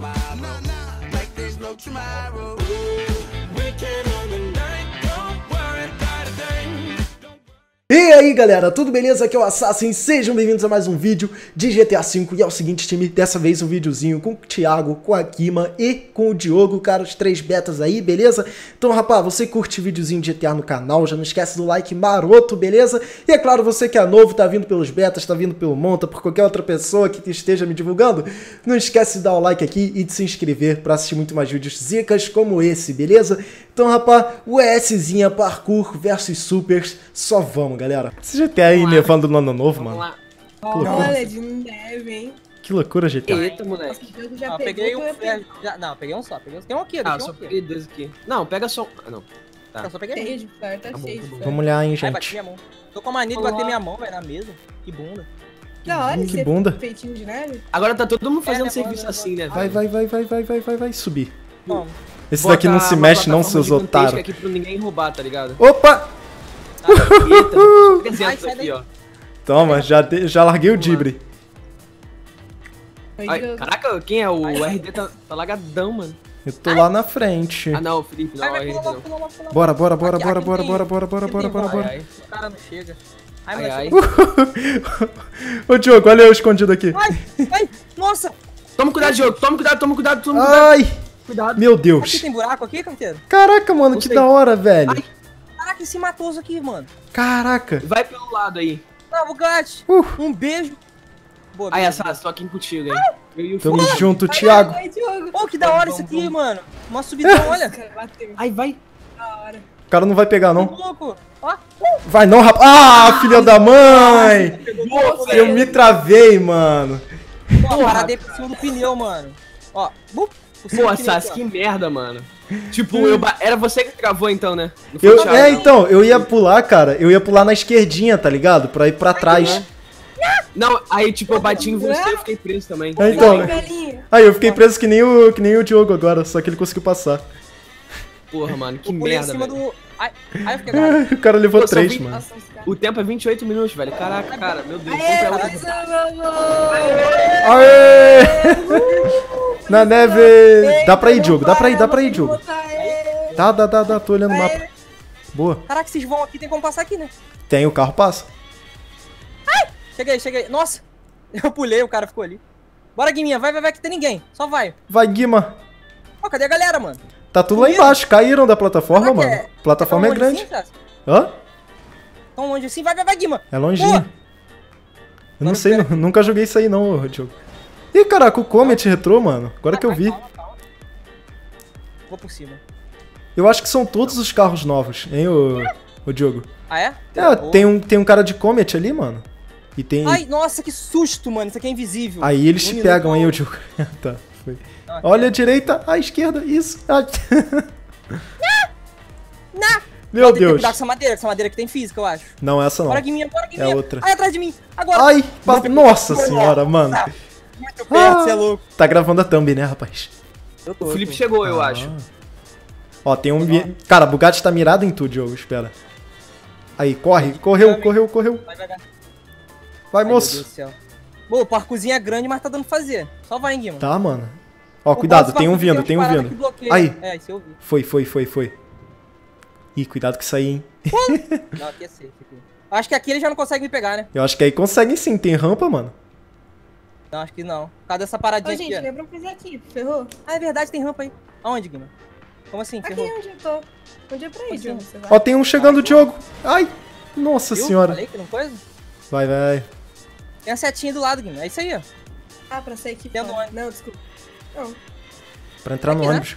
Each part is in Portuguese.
tomorrow. Nah, nah. Like there's no tomorrow. Ooh, we can E aí galera, tudo beleza? Aqui é o Assassin, sejam bem-vindos a mais um vídeo de GTA V E é o seguinte time, dessa vez um videozinho com o Thiago, com a Kima e com o Diogo, cara, os três betas aí, beleza? Então rapaz, você curte videozinho de GTA no canal, já não esquece do like maroto, beleza? E é claro, você que é novo, tá vindo pelos betas, tá vindo pelo Monta, por qualquer outra pessoa que esteja me divulgando Não esquece de dar o like aqui e de se inscrever pra assistir muito mais vídeos zicas como esse, beleza? Então rapaz, o ESzinha Parkour versus Supers, só vamos galera Esse GTA aí nevando no ano novo, Vamos mano lá. Que loucura, Olha, de neve, hein? que loucura GTA Eita, moleque. Nossa, já Ah, peguei que um. pegar. já- não, peguei um só. Peguei um, tem um aqui, Ah, deixa só um aqui. peguei dois aqui. Não, pega só. Ah, não. Tá. Eu só peguei um. de Tá bom, cheio tá de bom. Vamos lá, hein, Ai, bati gente minha mão. Tô com a mania de Vamos bater lá. minha mão, velho, na mesa. Que bunda. Da hora Que esse bunda. feitinho de neve. Agora tá todo mundo fazendo É, serviço bora, assim, né? Vai, vai, vai, vai, vai, vai, vai, vai subir Vamos. Esse daqui não se mexe não, seus otários aqui pra ninguém roubar, tá ligado? Opa! Eita, 300 Ai, sai aqui, ó. Toma, já, de- já larguei o Dibre Ai, caraca, quem é? O RD tá, tá lagadão, mano. Eu tô lá na frente Ah, não, Felipe, não, Vai, o vai, RD pula não. pula. Bora, bora, bora, Aqui- bora, aqui bora, tem- bora, bora, bora, aqui bora, bora, bora. Ai, O cara não chega. Ai, ai, ai. Ô Diogo, olha eu escondido aqui Ai, ai, nossa. Toma cuidado, Diogo, toma cuidado, toma cuidado, toma cuidado. Ai, Cuidado. meu Aqui Deus tem buraco aqui, carteiro? Caraca, mano, que sei. da hora, velho Ai. Caraca, esse matoso aqui, mano. Caraca Vai pelo lado aí. Não, Bugatti. Uh. Um beijo. Boa, Aí, beijo. Assas, tô aqui contigo aí. Tamo junto, Thiago Ai, Diogo. Ô, que da hora isso aqui, mano. Uma subidão, olha. Cara, bateu. Ai, vai. Da hora. O cara não vai pegar, não louco. Ó, Vai não, rapaz Ah, filha da mãe boa, Eu me travei, mano Ó, paradei por cima do pneu, mano. Ó, bup, Pô, que merda, mano. Tipo, eu ba- era você que travou então, né? Eu, Thiago, É, não. então, eu ia pular, cara Eu ia pular na esquerdinha, tá ligado? Pra ir pra trás Não, aí tipo, eu bati em você e fiquei preso também. É, então. Aí eu fiquei preso que nem o, que nem o Diogo agora Só que ele conseguiu passar Porra, mano, que Eu pulei em merda, cima velho. do... Ai, ai, eu fiquei. O cara levou Pô, mano Nossa. O tempo é 28 minutos, velho. Caraca, cara, meu Deus. Aê, vamos. Aê! Na neve! Dá pra ir, Diogo, dá pra ir, dá pra ir, Diogo. Aê. Dá, dá, dá, dá, tô olhando o mapa. Boa. Caraca, vocês vão aqui, tem como passar aqui, né? Tem, o carro passa. Cheguei, cheguei. Nossa! Eu pulei, o cara ficou ali. Bora, Guiminha, vai, vai, vai, que tem ninguém. Só vai. Vai, Guima. Ó, cadê a galera, mano? Tá tudo lá embaixo, caíram da plataforma, Caraca, mano. é- Plataforma é grande. Assim, Hã? Tão longe assim, vai, vai, vai, Guima. É longinho. Boa. Eu não Agora sei, nunca joguei isso aí não, Diogo. Ih, caraca, o Comet retrô, mano. Agora que eu vi. Vou por cima. Eu acho que são todos os carros novos, hein, ô, ô Diogo? Ah, é? É, tem um, tem um cara de Comet ali, mano. E tem. Ai, nossa, que susto, mano. Isso aqui é invisível. Aí eles te pegam, hein, ô Diogo. tá, foi. Ah, Olha a direita, a esquerda, isso. Não! Meu Ó, tem que Deus. cuidar com essa madeira, que essa madeira aqui tem física, eu acho. Não, essa não. Bora, Guiminha, bora, Guiminha. É outra. Ai, atrás de mim. Agora. Ai, nossa senhora, mano. Muito perto, você é Ah. louco. Tá gravando a thumb, né, rapaz? Eu tô, O Felipe tô. chegou, eu acho. Ó, tem um. vi- Cara, Bugatti tá mirado em tudo, Diogo, espera. Aí, corre, correu, correu, correu. Vai, vai, vai. Vai, Ai, meu Deus moço. do céu. Pô, o parcourzinho é grande, mas tá dando pra fazer. Só vai, hein, Guima. Tá, mano. Ó, cuidado, tem um vindo, tem um vindo. Aí. É, isso eu vi. Foi, foi, foi, foi. Ih, cuidado com isso aí, hein. Não, aqui é safe. Aqui. Acho que aqui ele já não consegue me pegar, né? Eu acho que aí conseguem sim, tem rampa, mano. Não, acho que não. Por causa dessa Ô, paradinha gente, aqui, lembra fazer aqui, ferrou? Ah, é verdade, tem rampa aí. Aonde, Guima? Como assim? Aqui Ferrou? onde eu tô. Onde é pra ir, Assim. Diogo? Vai? Ó, tem um chegando, Diogo. Ai, nossa Viu? senhora. Falei que não coisa? Vai, vai. Tem a setinha do lado, Guima. É isso aí, ó. Ah, pra sair aqui Dentro do fora. ônibus. Não, desculpa. Não. Pra entrar no Aqui, né? ônibus.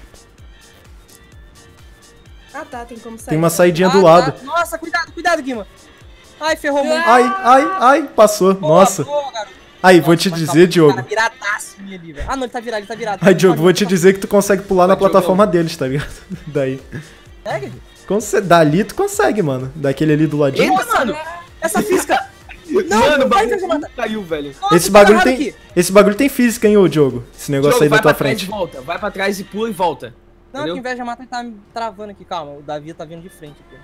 Ah, tá, tem como sair. Tem uma saidinha Ah, do tá. lado. Nossa, cuidado, cuidado, Guima. Ai, ferrou muito. Ai, ai, ai, passou. Boa, Nossa. boa, garoto. Aí, vou te dizer, tá- Diogo. Cara, viradaço ali, velho. Ah, não, ele tá virado, ele tá virado. Ai, Diogo, vou te dizer que tu consegue pular na plataforma deles, tá ligado? Daí. Consegue? Conse dali tu consegue, mano. Daquele ali do ladinho. Eita, mano! Essa física. Não, mano, o vai, bagulho caiu, velho. Nossa, Esse bagulho tem. aqui. Esse bagulho tem física, hein, ô Diogo? Esse negócio Diogo, aí da vai tua pra trás frente. e volta. Vai pra trás e pula e volta. Não, Entendeu? que inveja mata ele tá me travando aqui. Calma, o Davi tá vindo de frente aqui.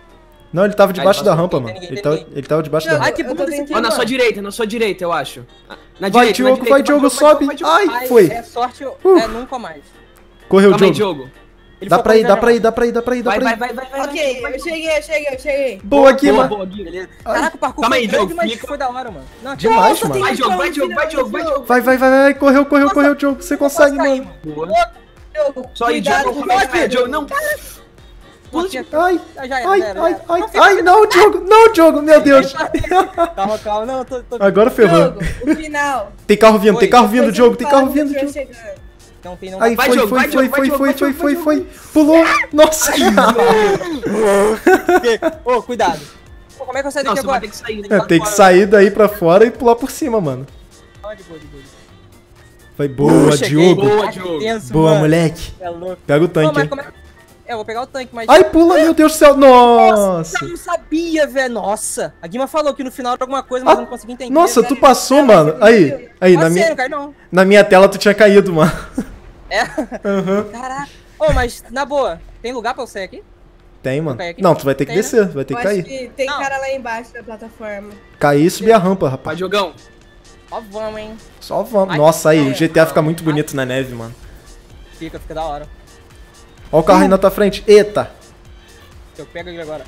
Não, ele tava debaixo da rampa, mano. Ele tava, ele tava debaixo Não, da Ai, rampa. que eu tô bunda desse tentando- Ó, na mano. sua direita, na sua direita, eu acho. Na Vai, direita, Diogo, na vai, direita, Diogo, vai, sobe. vai, Diogo. Ai, Ai, foi. É sorte, Uh. é nunca mais. Correu, Calma aí, Diogo. Diogo. Ele Dá pra ir, dá pra ir, dá pra ir, dá pra ir, dá Vai, pra vai, ir. vai, vai, vai. Ok, vai, eu cheguei, eu cheguei, eu cheguei. Boa, Boa, Guima. boa. Beleza. Caraca, o parkour Calma foi aí, grande, mas foi da hora, mano. Não, Demais, Nossa, mano. Vai, Diogo, vai, Diogo, vai, Diogo, vai, Diogo. Vai, vai, vai, vai. Correu, correu, Nossa, correu, Diogo. Você consegue, mano. Boa. Só aí, Diogo, com como é o que vai, Diogo. Diogo? Não, pula de... Ai, Ah, ai, ai, ai, ai, não, Diogo, não, Diogo, meu Deus. Calma, calma. Não, tô... tô... Agora ferrou. Diogo, o final. Tem carro vindo, tem carro vindo, Diogo, tem carro vindo, Diogo. Não tem não. Aí, Vai, foi, Diogo, foi, vai, foi, Diogo, foi, vai, foi, foi, foi, foi. Pulou. Nossa. Ô, cuidado. Pô, como é que eu saio daqui agora? ter que sair. É, tem que sair daí pra fora e pular por cima, mano. Ah, de boa, de boa. Foi boa. Diogo. Boa, Diogo. Boa, moleque. É. Pega o Pô, tanque, como é... É, eu vou pegar o tanque, mas... Ai, pula, meu Deus do céu. Nossa. Eu não sabia, velho. Nossa. A Guima falou que no final era alguma coisa, mas eu não consegui entender. Nossa, tu passou, mano. Aí, aí, na ser, minha, cai na minha tela tu tinha caído, mano. É? Aham. Caraca. Ô, mas, na boa, tem lugar pra eu sair aqui? Tem, mano. aqui? Não, tu vai ter que Tem, né? descer, vai ter que cair. que tem Não. cara lá embaixo da plataforma. Cair e subir a rampa, Vai, rapaz. Diogão. Ó, vamos, hein. Só vamos. Nossa, aí, o GTA fica muito bonito na neve, mano. Fica, fica da hora. Ó o carro aí na tua frente. Eita. Eu pego ele agora.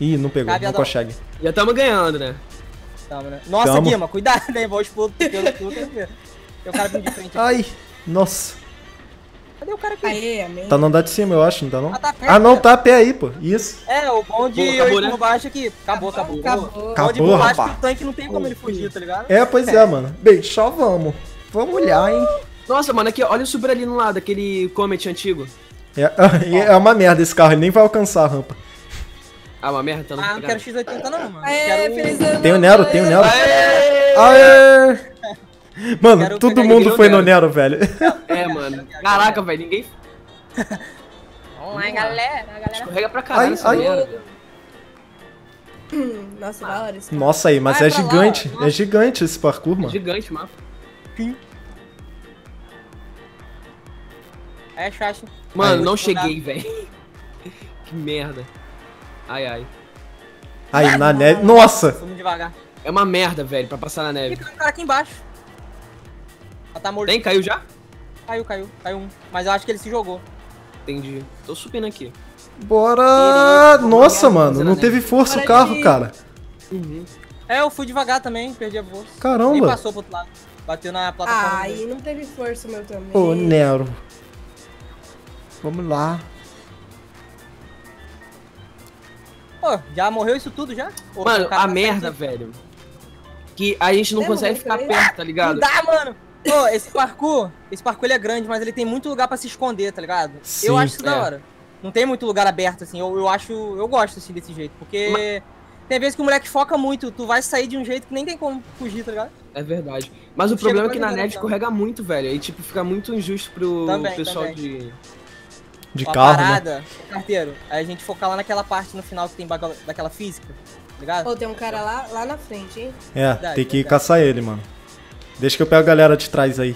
Ih, não pegou, não consegue. Já estamos ganhando, né? Tamo, né? Nossa, Tamo. Guima, cuidado, né? Vou pelo tudo. Tem o cara vindo de frente. Ai, nossa. Cadê o cara aqui? Aê, amém. Tá no andar de cima, eu acho, não tá não? Ah, tá perto, Ah, não, tá a pé aí, pô. Isso. É, o bom de Acabou, eu acabou, ir né? por baixo aqui. Acabou, acabou. Acabou. Acabou, por baixo rapaz. que o tanque não tem como ele fugir, tá ligado? É, pois é, mano. Bem, só vamos. Vamos olhar, hein. Nossa, mano, aqui, olha o super ali no lado, aquele Comet antigo. É, é uma merda esse carro, ele nem vai alcançar a rampa. Ah, uma merda, tá no Ah, não quero X80 não, mano. Aê, quero... feliz ano Tem o Nero, tem o. Nero. Aê! Aê! Mano, Quero todo mundo foi no. Nero, velho. É, mano. Caraca, velho, ninguém Vamos lá, galera. galera. escorrega pra caralho Ai, ai. Nossa, da hora. Nossa aí, mas Vai é lá, gigante. ó. É gigante esse parkour, mano. Gigante o mapa. É. Mano, Aí. não cheguei, velho. Que merda. Ai, ai. Aí, na neve. Nossa! Vamos devagar. É uma merda, velho, pra passar na neve. tem um cara aqui embaixo. Ah, tá morto. Tem? Caiu já? Caiu, caiu. Caiu um. Mas eu acho que ele se jogou. Entendi. Tô subindo aqui. Bora! Nossa, mano, não teve força o carro, de- cara. Uhum. É, eu fui devagar também, perdi a força. Nem Caramba! passou pro outro lado. Bateu na plataforma. Ah, e não teve força o meu também. Ô, Nero. Vamos lá. Pô, já morreu isso tudo já? Ou Mano, o a tá merda, velho. Que a gente não consegue ficar também. perto, tá Não ligado? dá, mano! Pô, esse parkour, esse parkour ele é grande, mas ele tem muito lugar pra se esconder, tá ligado? Sim, eu acho isso da é. hora. Não tem muito lugar aberto, assim, eu, eu acho, eu gosto assim desse jeito, porque tem vezes que o moleque foca muito, tu vai sair de um jeito que nem tem como fugir, tá ligado? É verdade. Mas o Chega problema é que na neve escorrega muito, velho. E tipo, fica muito injusto pro Também, pessoal também. de. De Ó, a carro, né? parada, carteiro, aí a gente focar lá naquela parte no final que tem baga- daquela física, tá ligado? Pô, tem um cara lá, lá na frente, hein? É, Verdade, tem que verdade. caçar ele, mano. Deixa que eu pego a galera de trás aí.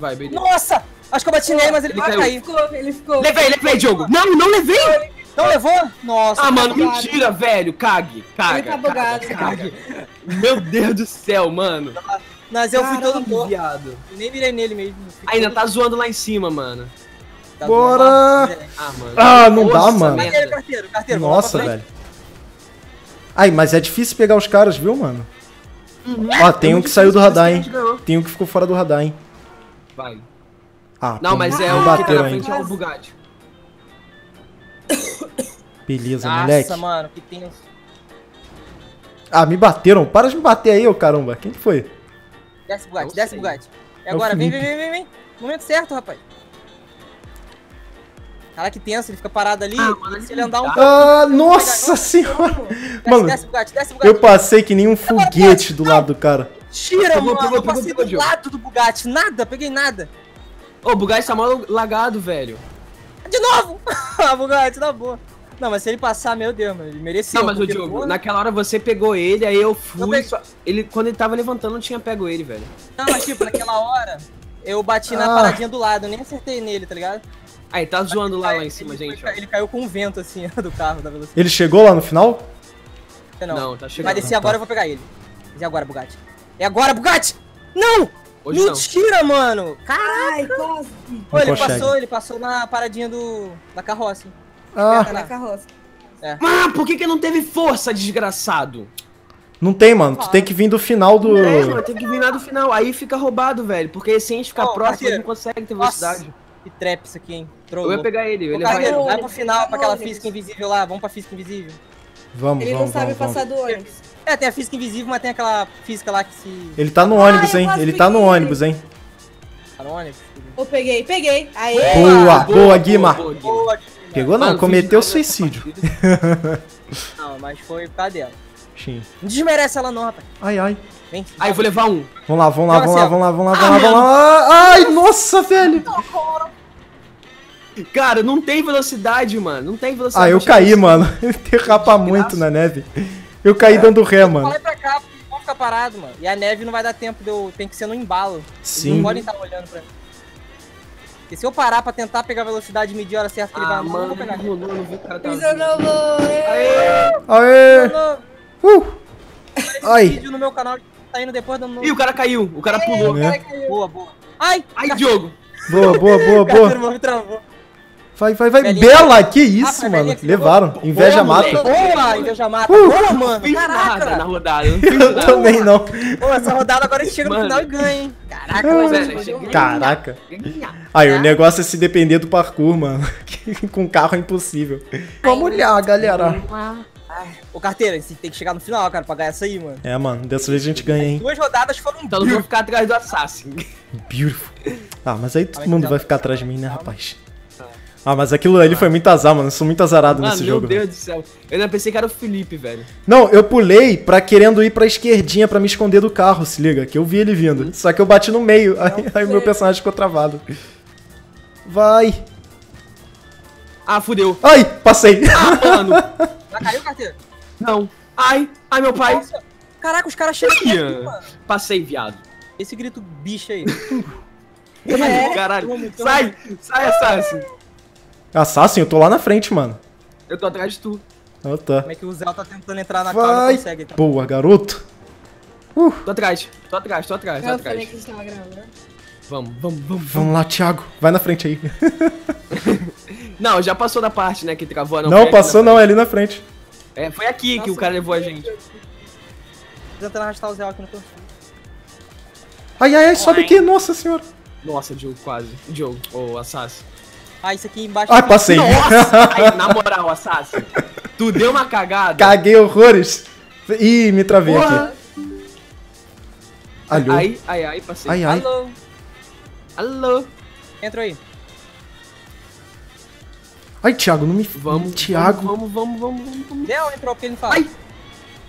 Vai, beleza. Nossa! Acho que eu bati nele, mas ele, Ele vai caiu. cair. Ele ficou, ele ficou. Levei, levei, Diogo! Não, não levei! Não levou? Nossa. Ah, mano, bugado. mentira, velho. Cague, caga. Ele tá bugado. caga, caga. Meu Deus do céu, mano. Mas eu fui todo viado. Nem mirei nele mesmo. Ainda todo tá zoando lá em cima, mano. Tá Bora! Ah. Ah, não dá, Nossa, mano. Carteiro, carteiro, carteiro. Nossa, velho. Ai, mas é difícil pegar os caras, viu, mano? Uhum. Ó, tem É um que saiu do radar, hein? Tem um que ficou fora do radar, hein? Vai. Ah, Não, pô, mas é o que tá na ainda. frente é o Bugatti. Beleza, Nossa, moleque. mano, que tenso. Ah, me bateram. Para de me bater aí, ô caramba. Quem que foi? Desce Bugatti, desce. Bugatti. É É agora, vem, vem, vem, vem, vem. Momento certo, rapaz. Cara, que tenso, ele fica parado ali. Ah, mano, se ele andar um tá. pouco. Ah, nossa senhora. Desce, Mano, desce Bugatti, desce Bugatti. eu passei que nem um foguete do lado do cara. Tira, Pegou, mano. pegou, eu pegou, passei pegou, do lado do Bugatti. Nada, peguei nada. Ô, o Bugatti tá mal lagado, velho. De novo! ah, Bugatti, na boa. Não, mas se ele passar, meu Deus, mano, ele mereceu. Não, mas o Diogo, porra, naquela hora você pegou ele, aí eu fui. só- Ele, quando ele tava levantando, eu tinha pego ele, velho. Não, mas tipo, naquela hora, eu bati na Ah. paradinha do lado, eu nem acertei nele, tá ligado? Aí, tá zoando lá, lá em cima, Ele gente, foi- ó. Ele caiu com o vento, assim, do carro, da velocidade. Ele chegou lá no final? Não, Não, tá chegando. Vai descer Ah, agora, tá. eu vou pegar ele. E agora, Bugatti? É agora, Bugatti! Não! Hoje não. Mentira, mano! Caralho! Quase. Pô, ele consegue. passou, ele passou na paradinha do. da carroça. Ah, Tá na carroça. Mano, por que que não teve força, desgraçado? não tem, mano. Tu tem que vir do final do. É, mano, tem que vir lá do final. Aí fica roubado, velho. Porque se a gente ficar Ó, próximo, a parceiro. gente não consegue ter Nossa, velocidade. Que trap isso aqui, hein? Eu Trollou. ia pegar ele, eu ia Ô, levar Carreiro, ele. vai pro final, pra aquela física invisível lá. Vamos pra física invisível. Vamos, Ele vamos, não sabe vamos, vamos. passar do ônibus. É, tem a física invisível, mas tem aquela física lá que se. Ele tá no ônibus, eu hein? Ele tá no ônibus, hein? Tá no ônibus? Eu peguei, peguei. Aê! Boa, boa, Guima. boa, Guima. Boa, Guima. Pegou não, Mano, cometeu suicídio. Não, mas foi por causa dela. Sim. Não desmerece ela não, rapaz. Ai, ai. Vem. Aí eu vou levar um. Vamos lá, vamos lá, Joga vamos lá, assim, vamos lá, vamos lá, Ah, vamos lá, vamos lá. Ai, nossa, velho. Cara, não tem velocidade, mano. Não tem velocidade. Ah, eu caí, chegar mano. Derrapa muito na neve. Eu caí dando ré, mano. Aí pra cá, vão ficar parado, mano. E a neve não vai dar tempo de eu. Tem que ser no embalo. Eles Sim. não podem estar olhando pra mim. Porque se eu parar pra tentar pegar a velocidade e medir a hora certa que ele vai Ah, andar, eu mano, não vou pegar. não, não, não vi o cara tá! Aê. Não, Uh. Ai. vídeo no meu canal tá indo depois do. Ih, o cara caiu. O cara pulou. É. Boa, boa. Ai! Ai, Diogo. Boa, boa, boa, boa. Vai, vai, vai. Bela, que isso, mano. Levaram. Inveja Boa, mata. Boa, inveja mata. Uh. Boa, mano. Fiz nada na Caraca. rodada. Não fiz Eu nada. também não. Pô, essa rodada agora a gente chega no Mano. final e ganha, hein? Caraca, Ah, mas cheguei. Caraca. Aí, o negócio é se depender do parkour, mano. Com carro é impossível. Vamos lá, galera. Ô, carteira, a gente tem que chegar no final, cara, pra ganhar essa aí, mano. É, mano, dessa vez a gente ganha, hein? Duas rodadas foram Então não vou ficar atrás do Assassin. Beautiful. Ah, mas aí todo mundo vai ficar atrás de mim, né, rapaz? Ah, mas aquilo ali foi muito azar, mano. Eu sou muito azarado Mano, nesse meu jogo. Deus velho. do céu. Eu ainda pensei que era o Felipe, velho. Não, eu pulei pra querendo ir pra esquerdinha pra me esconder do carro, se liga, que eu vi ele vindo. Só que eu bati no meio, aí, aí meu personagem ficou travado. Vai. Ah, fudeu. Ai, passei. Ah, mano. Já caiu, carteira? Não. Ai, ai, meu pai. Nossa. Caraca, os caras chegam aqui, mano. Passei, viado. Esse grito bicho aí. É. Caralho. Sai, sai, Assassin. Assassin, eu tô lá na frente, mano. Eu tô atrás de tu. Ah, tá. Como é que o Zé tá tentando entrar na calma e consegue. Então. Boa, garoto. Tô atrás, tô atrás, tô atrás, tô Eu falei atrás. que a gente tava gravando. Vamos, vamos, vamos. Vamos lá, Thiago. Vai na frente aí. Não, já passou da parte, né, que travou. Não, Não, foi aqui passou não, é ali na frente. É, foi aqui que o Nossa, cara levou a gente. Tentando arrastar o Zé aqui no canto. Ai, ai, ai, sobe aqui, nossa senhora. Nossa, Diogo, quase. Diogo, ô, Assassin. Ah, isso aqui embaixo. Ai, passei. Nossa! Aí, na moral, Assassin. Tu deu uma cagada. Caguei horrores. Ih, me travei Porra. aqui. Alô? Ai, ai, ai, passei. Ai, ai. Alô, Alô. entra aí. Ai, Thiago, não me... Vamos, Thiago. Vamos, vamos, vamos, vamos, vamos. Deu, entrou porque ele não fala. Ai.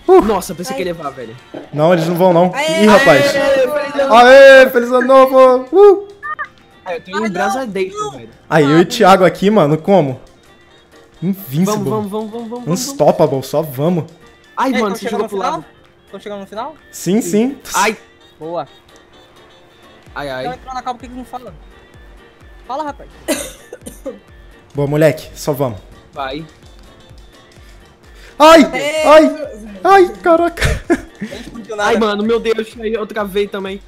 Uh. Nossa, pensei que ia levar, velho. Não, eles não vão, não. Aê, Ih, rapaz. Aê, feliz ano novo. Uh. Ah, eu tenho um braçadeiro, velho. Aí, eu e o Thiago aqui, mano, como? Invincible. Vamos, vamos, vamos, vamos, vamos. vamos. Unstoppable, só vamos. Ai, E aí, mano, você jogou no pro final? lado. Estão chegando no final? Sim, sim. Ai, Boa. ai, Então ai. entrou na calma, por que que não fala? Fala, rapaz. Boa, moleque, só vamos. Vai. Ai, É. ai, ai, caraca. Ai, mano, meu Deus, aí eu travei também.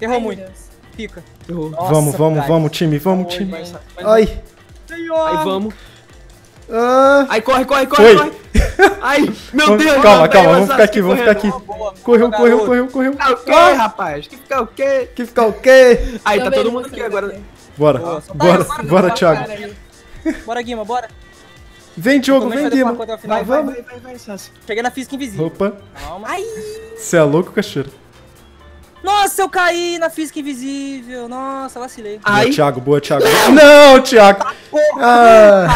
Errou Ai, muito. Deus. Fica. Errou. Nossa, vamos, vamos, cara. vamos, time, vamos, Oi, time. mas- Ai. Aí vamos. Ah. Aí corre, corre, Foi. corre, corre. Ai, meu Vamos- Deus. calma, calma, vamos ficar aqui, vamos ficar aqui. Correu, correu, correu, correu. Ficar o quê, Ah. rapaz? Que ficar o quê? Que ficar o quê? Aí, tá todo mundo aqui agora. Bora, Boa, só- bora, bora, vai, Thiago. Bora, Guima, bora. Vem, Diogo, vem, Guima. Vai, vai, vai, vai, vai, Sassi. Cheguei na física invisível. Opa, Calma. você é louco, cacheiro? Nossa, eu caí na física invisível. Nossa, vacilei. Boa, Ai, Thiago, boa, Thiago. Não, Thiago. Ah,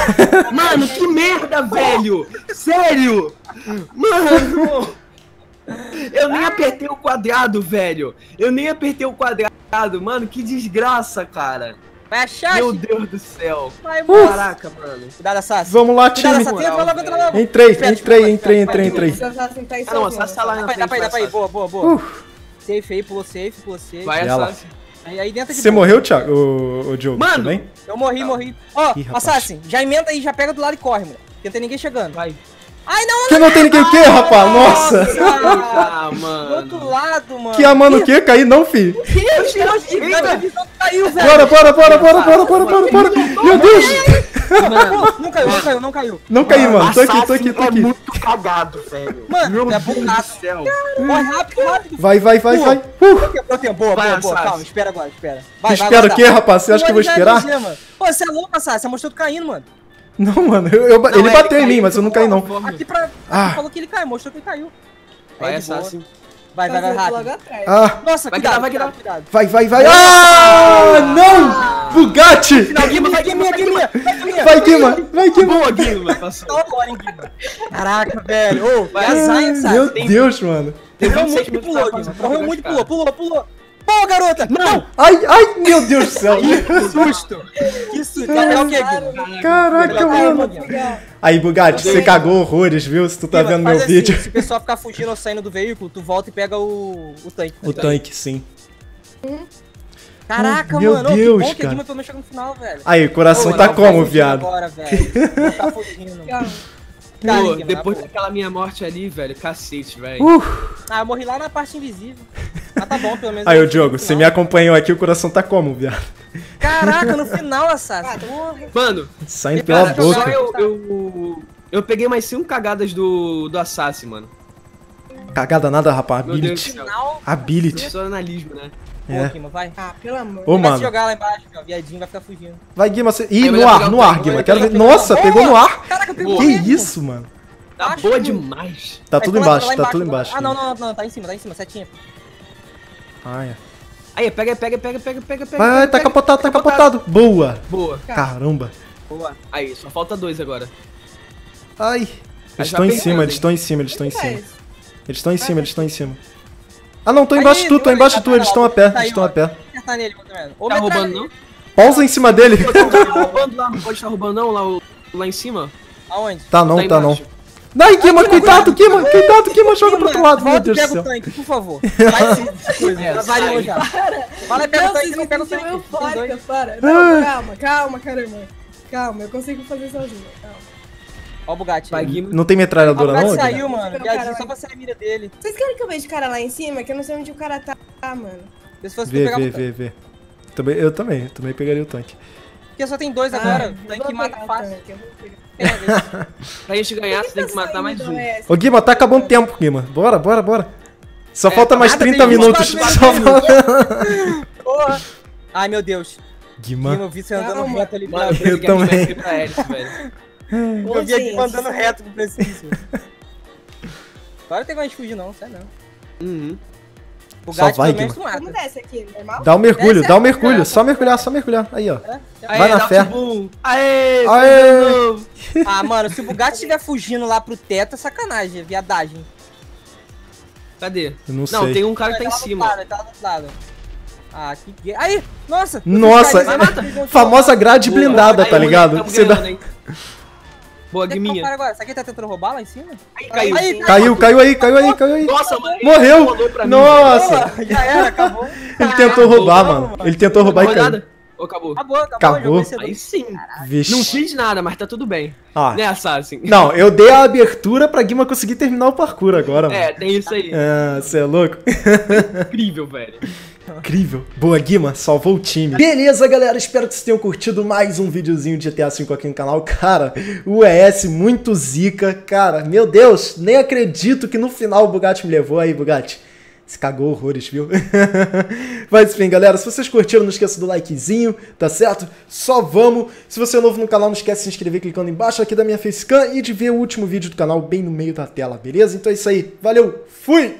mano, que merda, velho. Sério. Mano. Eu nem apertei o quadrado, velho. Eu nem apertei o quadrado. Mano, que desgraça, cara. Vai achar, Meu. Deus do céu. Vai embora. Caraca, mano. Cuidado, Sassi. vamos lá, Cuidado, time. Sassi. Entra logo, entra logo. Entrei, entrei, entrei, entrei, entrei. Tá Ah, não, Sassi tá lá Dá na pra ir, dá pra ir, dá pra ir. vai, Boa, boa, boa. Safe aí, pulou safe, pulou safe. Vai, Ela. Sassi. Aí, aí dentro de Você morreu, Thiago? O, o Diogo Mano! Eu morri, morri. Ó. Assassin, já emenda aí, já pega do lado e corre, mano. Porque não tem ninguém chegando. Vai. Ai, não, Que não tem ninguém o quê, rapaz? Nossa! Ah, Do mano. outro lado, mano. Que a mano o quê? Caí não, filho. Eita, a visão caiu, velho. Bora, bora, bora, bora, bora, bora, bora, bora. Meu Deus! Mano, não caiu, não caiu, não caiu. Não caí, mano. Tô aqui, tô aqui, tô é aqui. muito cagado, velho. Mano, Meu é Deus do céu. Corre rápido, rápido. Vai, vai, vai, vai. Uh, tempo. Boa, Vai, boa, boa. Assassin. Calma, espera agora, espera. Vai, vai, espera o vai, quê, rapaz? Você acha que eu vou esperar? vai mano. Pô, você é louco, Assassin. Você mostrou tu caindo, mano. Não, mano. eu- eu- ele é, bateu em caiu mim, mas eu não caí, não. Aqui pra. Ah. Aqui falou que ele caiu, mostrou que ele caiu. Vai, boa. Assassin. Vai, vai, vai, rápido. Ah, Nossa, Vai cuidado, vai cuidado, vai, vai, vai. Ah, não! Bugatti! Não, Guima, vai, Guiminha. Vai, Guiminha. Vai, Guima, vai, Guima. Boa, Guima, passou. Tá agora, hein, Guima. Caraca, velho. Ô, vai Ai, azar, hein, sabe? Meu Deus, mano. Correu 26 muito e pulou, Guima. Correu muito e pulou, pulou, pulou. Pô, garota! Não! Ai, ai, meu Deus do céu. Que susto! Que susto! É que, Guima? Caraca, mano. Aí, Bugatti, você cagou horrores, viu? Se tu tá vendo meu assim, vídeo. Se o pessoal ficar fugindo ou saindo do veículo, tu volta e pega o, o tanque. O tanque, sim. Caraca, Meu mano. Deus, que bom que cara. a Guima pelo menos chegou no final, velho. Aí, o coração Ô, tá não, como, viado? Agora, velho. Não tá fugindo. Tá, Pô, Guima, depois daquela minha morte ali, velho, cacete, velho. Uh. Ah, eu morri lá na parte invisível. Mas tá bom, pelo menos. Aí, ô Diogo, você me acompanhou aqui, o coração tá como, viado? Caraca, no final, Assassin. Porra. Mano, Saindo pela cara, só boca. eu, eu, eu peguei mais cinco cagadas do, do Assassin, mano. Cagada nada, rapaz. Meu Ability. Final. Ability. Só analismo, né? É. Pô, Guima, vai. Ah, pelo amor. Ô, Vai se mano. jogar lá embaixo, ó. Viadinho vai ficar fugindo. Vai, Guima. Você... Ih, no ar, no o ar, Guima. Quero ver. Nossa, pegou no ar. Caraca, pegou Que mesmo. isso, mano? Tá boa demais. Tá Mas tudo embaixo, tá tudo embaixo. Ah, não, não, não, tá em cima, tá em cima, setinha. Ah, é. Aí, pega, pega, pega, pega, pega, pega. Vai, vai, pega, tá pega. capotado, tá capotado. Boa. Boa. Caramba. Boa. Aí, só falta dois agora. Ai. Eles estão em pegou, cima, eles estão em cima, eles estão em cima. Eles estão em cima, eles estão em cima. Ah, não, tô embaixo de tu, tô embaixo de tá tu, eles estão a pé, tá eles estão a pé. Tá metralha roubando, não? Pausa em cima dele. Tá roubando lá, não pode estar roubando não, lá em cima. Aonde? Tá não, tá não. Embaixo. Ai, Guima, cuidado, Guima, cuidado, Guima, joga pro outro lado, meu Deus do pega céu. o tanque, por favor. Vai sim, variou já. Vai lá e pega o tanque, não pega o tanque. Eufórica, para. Não, calma, calma, caramba. Calma, eu consigo fazer sozinho, calma. Ó o Bugatti. Não tem O metralhadora não, Bugatti Guima? saiu, mano. Viadinho, só pra ser a mira dele. Vocês querem que eu veja o cara lá em cima? Que eu não sei onde o cara tá, mano. Se fosse Vê, pegar vê, o vê, vê. Também, eu também, eu também pegaria o tanque. Porque só tem dois agora. Ah, O tanque mata o fácil. Pega. Pra gente ganhar, você tem que matar mais um. Ô, Guima, tá acabando o tempo, Guima. Bora, bora, bora. Só falta mais nada, 30 tem minutos. 24 Só falta... Porra. Ai, meu Deus. Guima, Guima. eu vi você andando Calma. reto ali. Mano, pra- eu Eu pensei que a gente também. pra hélice, velho. Eu vi aqui andando reto pro precipício. Agora não tem como a gente fugir, não, sério não. Uhum. O Só gato vai, pelo menos tu Como desce aqui, normal? Dá um mergulho, Desce dá um a- mergulho. Só mergulhar, só mergulhar. Aí, ó. Aê, Vai na Dark fé. Boom. Aê, Aê. Novo. Ah, mano, se o Bugatti estiver fugindo lá pro teto, é sacanagem, é viadagem. Cadê? Eu não Não, sei. tem um cara que tá em cima. lado, ele tá lá do outro lado. Ah, que gay. Aí! Nossa! Nossa, famosa grade Boa. blindada, Aí, tá moleque, ligado? tamo Você dá... ganhando, hein? Boa, é Guiminha. agora? Será que ele tá tentando roubar lá em cima? Aí, caiu. Aí, Caiu, caiu aí, caiu aí, caiu aí. Nossa, mano. Morreu! mim, Nossa! Pô, já era, acabou. Ele tentou roubar, mano. Ele tentou roubar e caiu. Acabou? Acabou, acabou. Acabou. Aí sim. Vixe. Não fiz nada, mas tá tudo bem. Ah, Né, Assassin? não, eu dei a abertura pra Guima conseguir terminar o parkour agora, mano. É, tem isso aí. Ah, você é louco? Incrível, velho. Incrível. Boa, Guima, salvou o time. Beleza, galera, espero que vocês tenham curtido mais um videozinho de GTA V aqui no canal. Cara, o ES muito zica. Cara, meu Deus, nem acredito que no final o Bugatti me levou aí, Bugatti. Se cagou horrores, viu? Mas enfim, galera, se vocês curtiram, não esqueça do likezinho, tá certo? Só vamos. Se você é novo no canal, não esquece de se inscrever clicando embaixo aqui da minha facecam e de ver o último vídeo do canal bem no meio da tela, beleza? Então é isso aí. Valeu, fui!